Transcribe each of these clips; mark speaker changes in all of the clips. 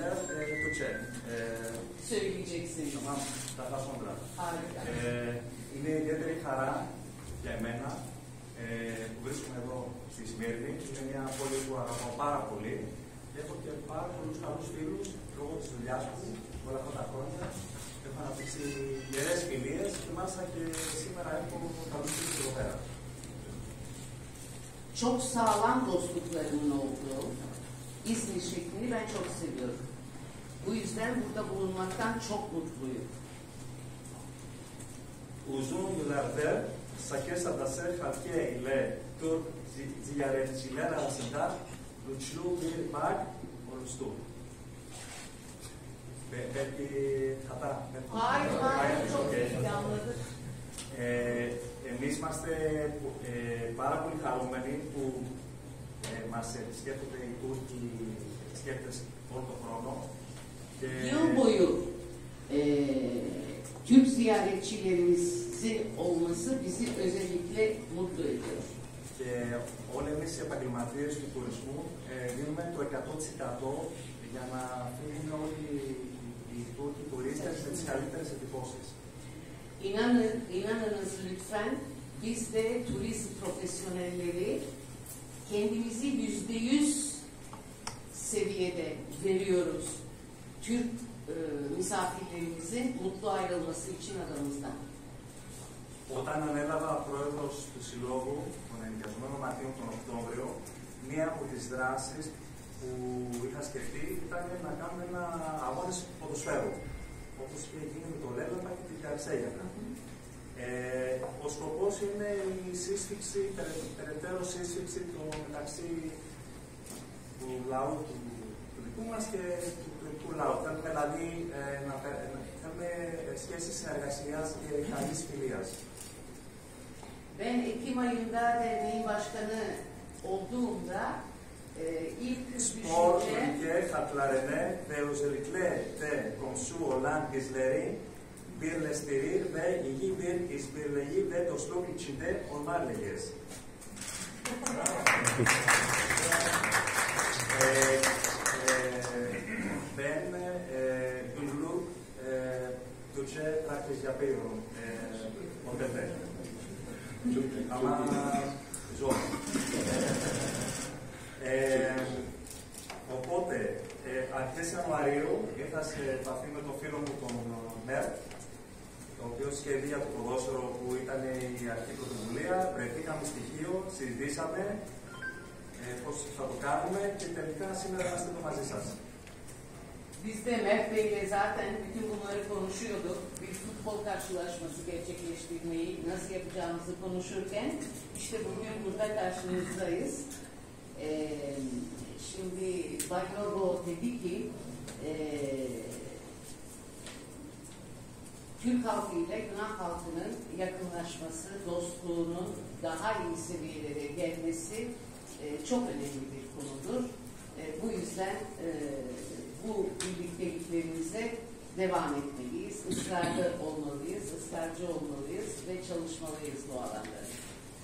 Speaker 1: neler e, Türkçe. E,
Speaker 2: söyleyeceksiniz.
Speaker 1: tamam, daha sonra.
Speaker 2: Harika.
Speaker 1: Ε, είναι ιδιαίτερη χαρά για εμένα ε, που βρίσκομαι εδώ στη Σμύρνη. Είναι μια πόλη που αγαπάω πάρα πολύ. Έχω και πάρα πολλούς καλούς φίλους λόγω της δουλειάς μου όλα αυτά τα χρόνια. Έχω αναπτύξει γερές φιλίες και μάλιστα και σήμερα έχω καλούς φίλους εδώ πέρα.
Speaker 2: Çok sağlam dostluklarımın olduğu İzmir şeklini ben çok seviyorum. Bu yüzden burada bulunmaktan çok mutluyum.
Speaker 1: Uzun yıllardır Sakesa'dası Hatke ile Türk zi- ziyaretçiler arasında güçlü bir bağ oluştu. Be- belki hata. belki-
Speaker 2: Hayır, hayır, çok
Speaker 1: Okey.
Speaker 2: iyi anladık.
Speaker 1: Ε, εμείς είμαστε ε, πάρα πολύ χαρούμενοι που ε, μας επισκέπτονται οι Τούρκοι επισκέπτες όλο τον χρόνο. Και
Speaker 2: Yıl boyu eee Türk ziyaretçilerimizin olması bizi özellikle mutlu ediyor.
Speaker 1: Και όλοι εμείς οι επαγγελματίες του τουρισμού ε, δίνουμε το 100% για να φύγουν όλοι οι, οι Τούρκοι τουρίστες με τις καλύτερες εντυπώσεις.
Speaker 2: İnanın, inanınız lütfen biz de turizm profesyonelleri kendimizi yüzde yüz seviyede veriyoruz. Türk e, misafirlerimizin mutlu ayrılması için aramızdan.
Speaker 1: Όταν ανέλαβα πρόεδρος του Συλλόγου των Ενοικιασμένων Ματίων τον Οκτώβριο, μία από τις δράσεις που είχα σκεφτεί ήταν να κάνουμε ένα αγώνες ποδοσφαίρου, όπως είχε γίνει με το Λέλαπα και την Καρσέγιανα. Ε, ο σκοπός είναι η σύσφυξη, περαι- περαιτέρω σύσφυξη το μεταξύ του λαού του, του δικού μας και του τουρκικού λαού. Θέλουμε δηλαδή ε, να, πε- να θέλουμε σχέσεις συνεργασίας και καλής φιλίας.
Speaker 2: Ben Ekim ayında derneğin başkanı olduğumda e, ilk
Speaker 1: Spor
Speaker 2: düşünce
Speaker 1: ülke hatlarını ve özellikle de komşu olan bizleri birleştirir ve iyi bir işbirliği ve dostluk içinde olmalıyız. Ee, e, ben e, günlük e, Türkçe praktik yapıyorum e, otelde. Ama zor. Ε, οπότε, ε, αρχές Ιανουαρίου ήρθα σε επαφή με τον φίλο μου τον Μέρ, το οποίο σχέδια το ποδόσφαιρο που ήταν η αρχή πρωτοβουλία. Βρεθήκαμε στοιχείο, συζητήσαμε ε, πώς θα το κάνουμε και τελικά σήμερα είμαστε εδώ μαζί σας.
Speaker 2: Biz de Mert Bey'le zaten bütün bunları konuşuyorduk. Bir futbol karşılaşması gerçekleştirmeyi nasıl yapacağımızı konuşurken işte bugün burada karşınızdayız. Ee, şimdi Bay dedi ki ee, Türk halkı ile Yunan halkının yakınlaşması, dostluğunun daha iyi seviyelere gelmesi e, çok önemli bir konudur. E, bu yüzden e, bu birlikteliklerimize devam etmeliyiz, ısrarlı olmalıyız, ısrarcı olmalıyız ve çalışmalıyız bu alanda.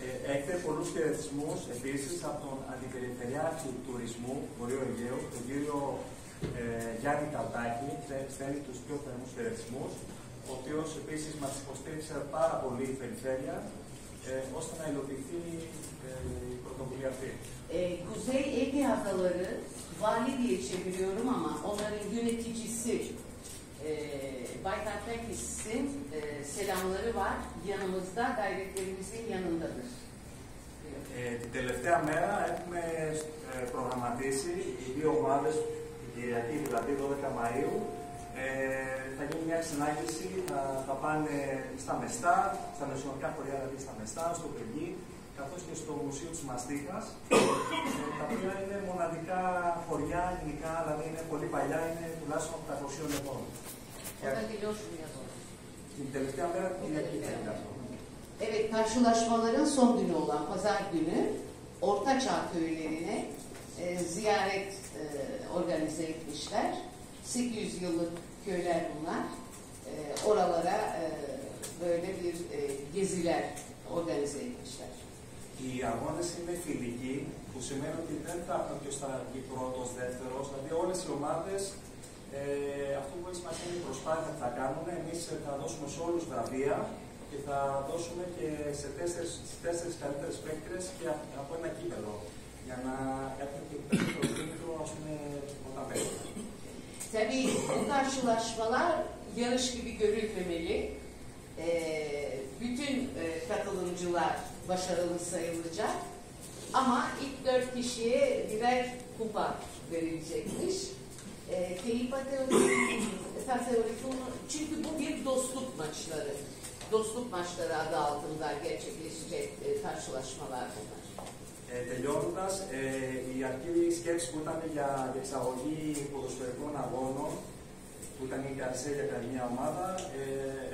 Speaker 1: Ε, έχετε πολλούς χαιρετισμού επίσης από τον Αντιπεριφερειάρχη του Τουρισμού Βορείου Αιγαίου, τον κύριο ε, Γιάννη Καλτάκη, στε- στέλνει τους πιο θερμούς χαιρετισμούς, ο οποίος επίσης μας υποστήριξε πάρα πολύ η περιφέρεια, ε, ώστε να υλοποιηθεί ε, η pρωτοβουλία αυτή.
Speaker 2: E, Kuzey Ege Adaları vali diye çeviriyorum ama onların yöneticisi e, Bay Tartakis'in e, selamları var. Yanımızda gayretlerimizin yanındadır. diyor.
Speaker 1: Ε, την τελευταία μέρα έχουμε ε, προγραμματίσει οι δύο ομάδες, την Κυριακή δηλαδή 12 Μαΐου, ε, θα γίνει μια συνάντηση, θα, θα πάνε στα Μεστά, στα νοσιακά χωριά δηλαδή στα Μεστά, στο Περγί, καθώς και στο Μουσείο της Μαστίχας, ε, τα οποία είναι μοναδικά χωριά γενικά, δηλαδή είναι πολύ παλιά, είναι τουλάχιστον 800 ετών.
Speaker 2: Orada biliyorsun ya doğru.
Speaker 1: Την τελευταία μέρα την Κυριακή θα γίνει αυτό.
Speaker 2: Evet, karşılaşmaların son günü olan pazar günü Ortaçağ köylerine e, ziyaret e, organize etmişler. 800 yıllık köyler bunlar. E, oralara e, böyle bir e, geziler organize etmişler.
Speaker 1: Οι αγώνε είναι φιλικοί, που σημαίνει ότι δεν θα είναι ποιο θα βγει πρώτο, δεύτερος. Δηλαδή, όλες οι ομάδες Ε, αυτό που έχει σημασία είναι η προσπάθεια που θα κάνουμε. Εμείς θα δώσουμε σε όλους βραβεία και θα δώσουμε και σε τέσσερις τέσσερις καλύτερες παίκτρες και από ένα κύπελο. Για να
Speaker 2: Tabii bu karşılaşmalar yarış gibi görülmemeli. Ee, bütün e, katılımcılar başarılı sayılacak. Ama ilk dört kişiye birer kupa verilecekmiş. E, keyif çünkü bu bir dostluk maçları. Dostluk maçları adı altında gerçekleşecek e, karşılaşmalar bunlar.
Speaker 1: Ε, Τελειώνοντας, ε, η αρχή σκέψη που ήταν για, για εξαγωγή ποδοσφαιρικών αγώνων, που ήταν η Καρσέλια κατά μια ομάδα, ε,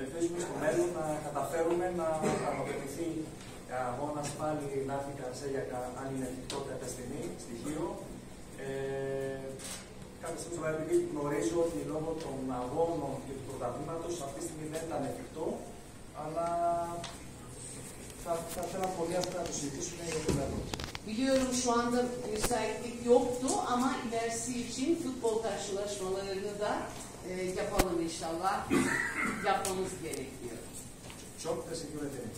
Speaker 1: ελπίζουμε στο μέλλον να καταφέρουμε να πραγματοποιηθεί αγώνας πάλι να έρθει η Καρσέλια, αν είναι εφικτό κάποια στιγμή, στοιχείο. Ε, κάποια στιγμή στο μέλλον, επειδή γνωρίζω ότι λόγω των αγώνων και του πρωταθλήματος αυτή τη στιγμή δεν ήταν εφικτό, αλλά θα, θα θέλαμε πολύ αυτά να το συζητήσουμε για το μέλλον.
Speaker 2: Biliyorum şu anda müsaitlik yoktu ama ilerisi için futbol karşılaşmalarını da e, yapalım inşallah. Yapmamız gerekiyor.
Speaker 1: Çok teşekkür ederim.